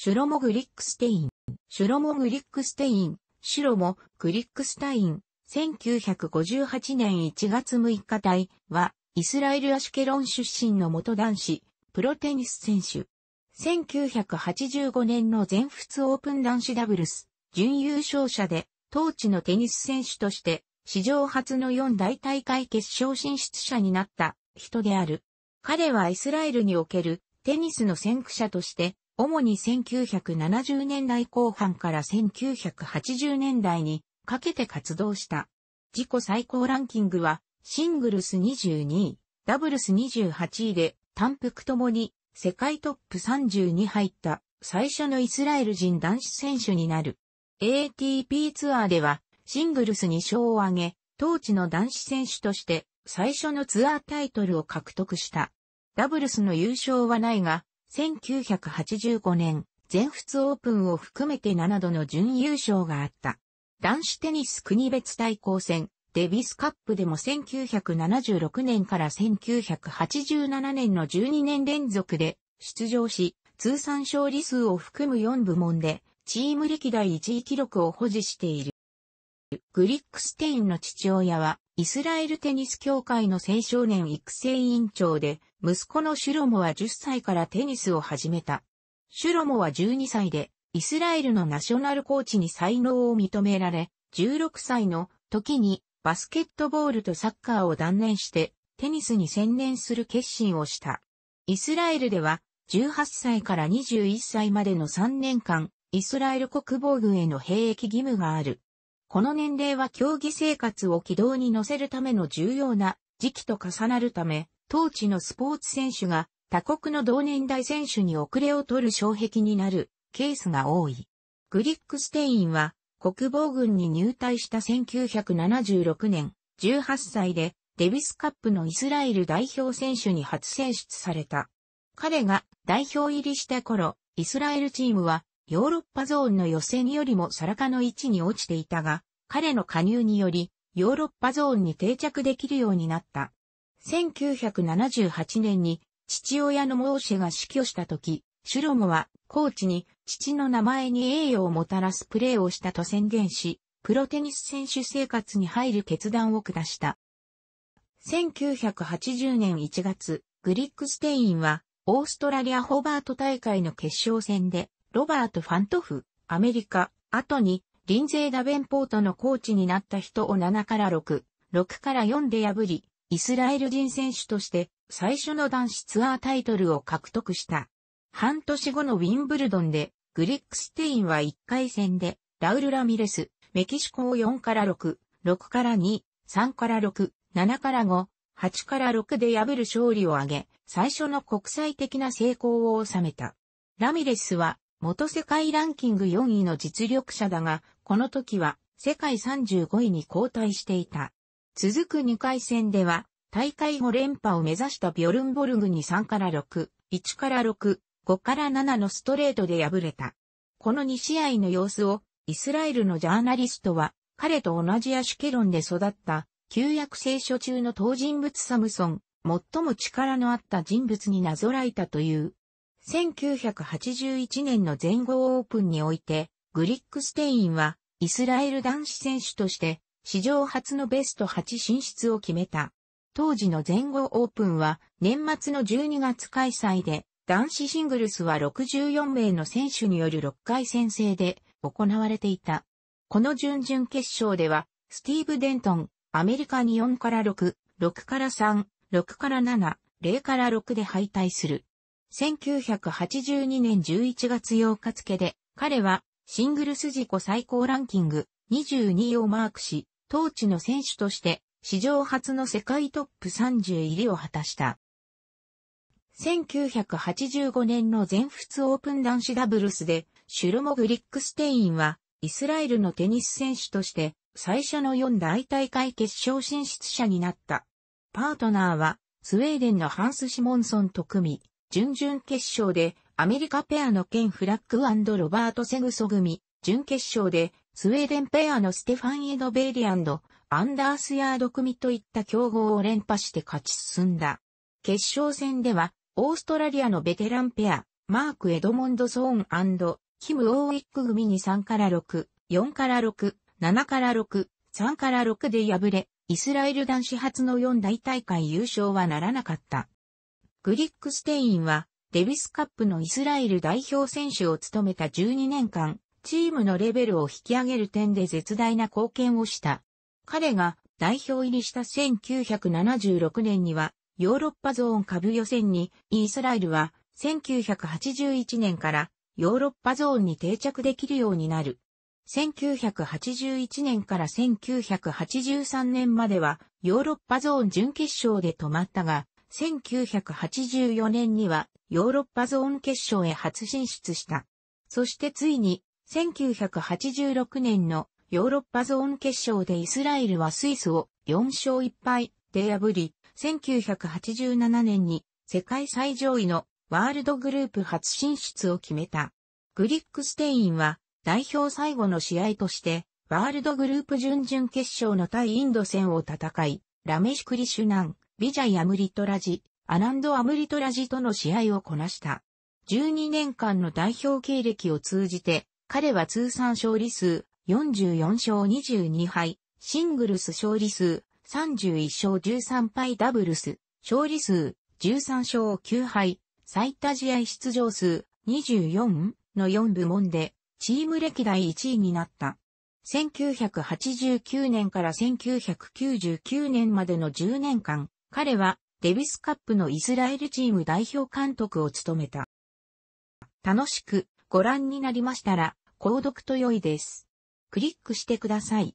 シュロモ・グリックステイン、シュロモ・グリックステイン、シュロモ・グリックスタイン、1958年1月6日隊は、イスラエル・アシュケロン出身の元男子、プロテニス選手。1985年の全仏オープン男子ダブルス、準優勝者で、当地のテニス選手として、史上初の4大大会決勝進出者になった人である。彼はイスラエルにおけるテニスの先駆者として、主に1970年代後半から1980年代にかけて活動した。自己最高ランキングはシングルス22位、ダブルス28位で単服ともに世界トップ30に入った最初のイスラエル人男子選手になる。ATP ツアーではシングルス2勝を挙げ、当地の男子選手として最初のツアータイトルを獲得した。ダブルスの優勝はないが、1985年、全仏オープンを含めて7度の準優勝があった。男子テニス国別対抗戦、デビスカップでも1976年から1987年の12年連続で出場し、通算勝利数を含む4部門でチーム歴代1位記録を保持している。グリックステインの父親はイスラエルテニス協会の青少年育成委員長で息子のシュロモは10歳からテニスを始めた。シュロモは12歳で、イスラエルのナショナルコーチに才能を認められ、16歳の時にバスケットボールとサッカーを断念して、テニスに専念する決心をした。イスラエルでは、18歳から21歳までの3年間、イスラエル国防軍への兵役義務がある。この年齢は競技生活を軌道に乗せるための重要な時期と重なるため、当地のスポーツ選手が他国の同年代選手に遅れを取る障壁になるケースが多い。グリックステインは国防軍に入隊した1976年、18歳でデビスカップのイスラエル代表選手に初選出された。彼が代表入りした頃、イスラエルチームはヨーロッパゾーンの予選よりもさらに下の位置に落ちていたが、彼の加入によりヨーロッパゾーンに定着できるようになった。1978年に父親のモーシェが死去した時、シュロモはコーチに父の名前に栄誉をもたらすプレーをしたと宣言し、プロテニス選手生活に入る決断を下した。1980年1月、グリックステインはオーストラリアホバート大会の決勝戦で、ロバート・ファントフ、アメリカ、後にリンゼー・ダベンポートのコーチになった人を7から6、6から4で破り、イスラエル人選手として最初の男子ツアータイトルを獲得した。半年後のウィンブルドンで、グリックステインは1回戦で、ラウル・ラミレス、メキシコを4から6、6から2、3から6、7から5、8から6で破る勝利を挙げ、最初の国際的な成功を収めた。ラミレスは、元世界ランキング4位の実力者だが、この時は世界35位に後退していた。続く2回戦では、大会後連覇を目指したビョルンボルグに3から6、1から6、5から7のストレートで敗れた。この2試合の様子を、イスラエルのジャーナリストは、彼と同じアシュケロンで育った、旧約聖書中の登場人物サムソン、最も力のあった人物になぞらえたという。1981年の全豪オープンにおいて、グリックステインは、イスラエル男子選手として、史上初のベスト8進出を決めた。当時の全豪オープンは年末の12月開催で、男子シングルスは64名の選手による6回戦制で行われていた。この準々決勝では、スティーブ・デントン、アメリカに4から6、6から3、6から7、0から6で敗退する。1982年11月8日付で、彼はシングルス自己最高ランキング22位をマークし、当地の選手として史上初の世界トップ30入りを果たした。1985年の全仏オープン男子ダブルスで、シュルモ・グリックステインは、イスラエルのテニス選手として、最初の4大大会決勝進出者になった。パートナーは、スウェーデンのハンス・シモンソンと組み、準々決勝で、アメリカペアのケン・フラックロバート・セグソ組、準決勝で、スウェーデンペアのステファン・エドベーリアンド、アンダースヤード組といった競合を連覇して勝ち進んだ。決勝戦では、オーストラリアのベテランペア、マーク・エドモンド・ソーンキム・オーウィック組に3から6、4から6、7から6、3から6で敗れ、イスラエル男子初の4大大会優勝はならなかった。グリックステインは、デビスカップのイスラエル代表選手を務めた12年間、チームのレベルを引き上げる点で絶大な貢献をした。彼が代表入りした1976年には、ヨーロッパゾーン下部予選に、イスラエルは1981年からヨーロッパゾーンに定着できるようになる。1981年から1983年まではヨーロッパゾーン準決勝で止まったが、1984年にはヨーロッパゾーン決勝へ初進出した。そしてついに1986年のヨーロッパゾーン決勝でイスラエルはスイスを4勝1敗で破り、1987年に世界最上位のワールドグループ初進出を決めた。グリックステインは代表最後の試合として、ワールドグループ準々決勝の対インド戦を戦い、ラメシクリシュナン、ビジャイアムリトラジ、アナンドアムリトラジとの試合をこなした。12年間の代表経歴を通じて、彼は通算勝利数44勝22敗、シングルス勝利数31勝13敗ダブルス、勝利数13勝9敗、最多試合出場数24の4部門でチーム歴代1位になった。1989年から1999年までの10年間、彼はデビスカップのイスラエルチーム代表監督を務めた。楽しくご覧になりましたら、購読と良いです。クリックしてください。